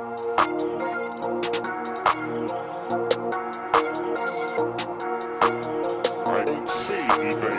I don't see anything.